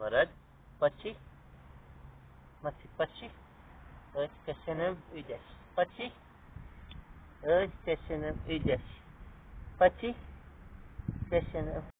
Marad. Pachi. Masih pachi. Öz kesenim üdes. Pachi. Öz kesenim üdes. Pachi. Kesenim